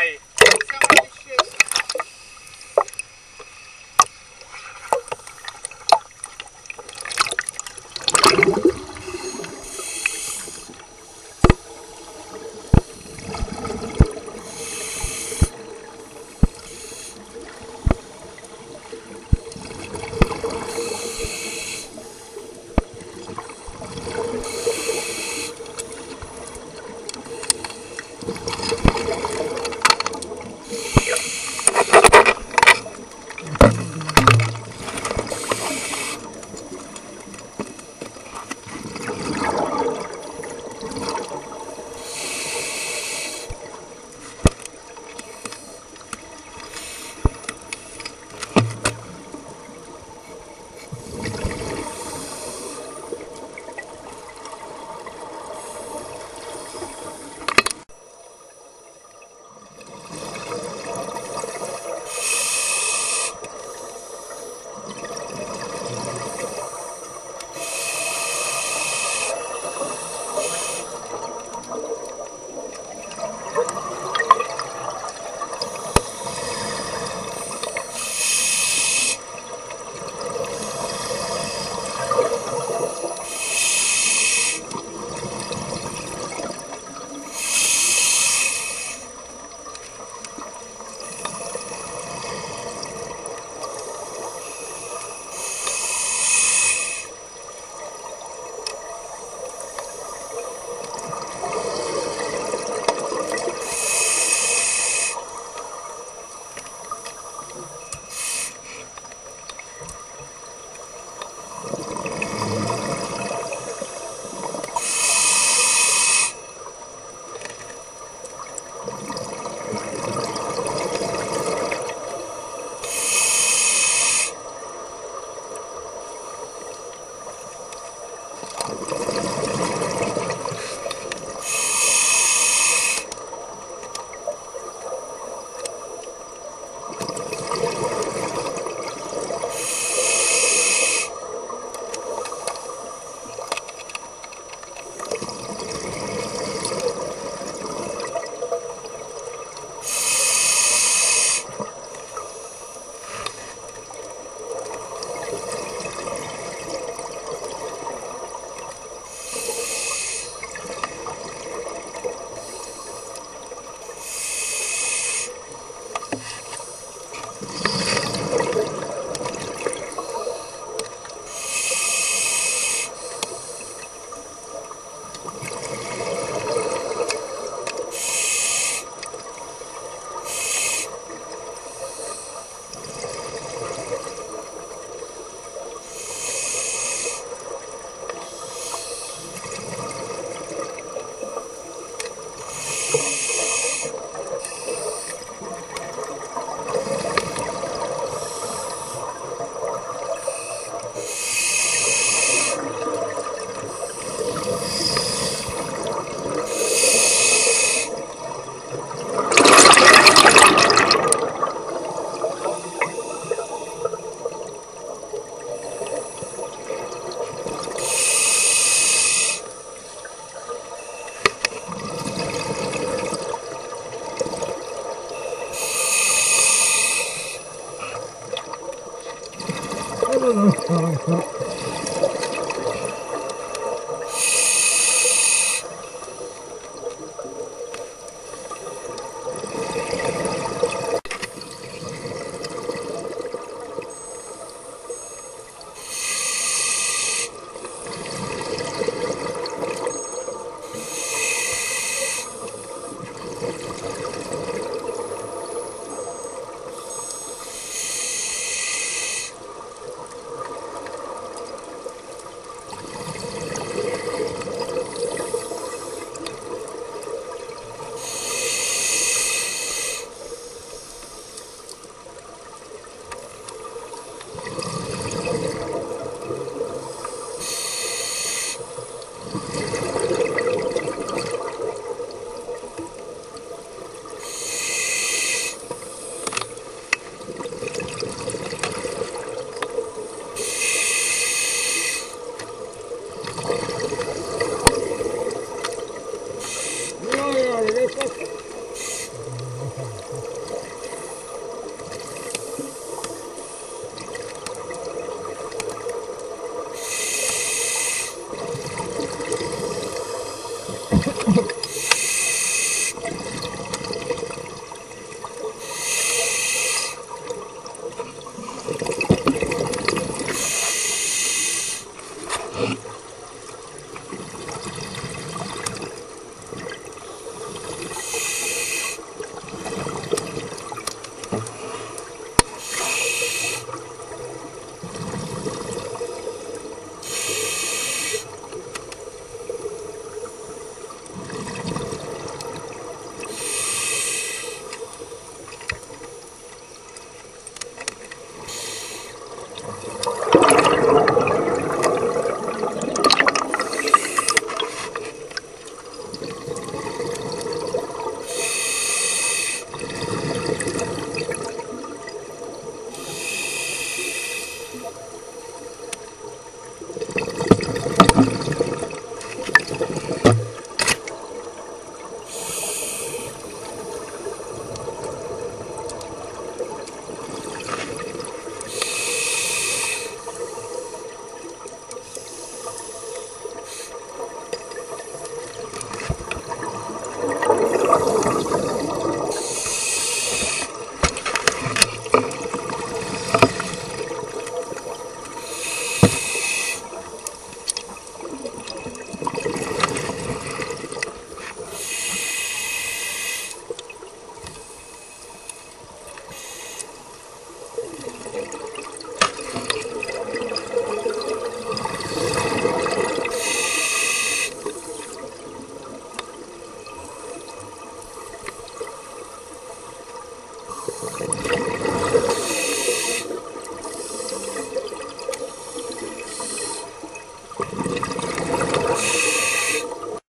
Bye.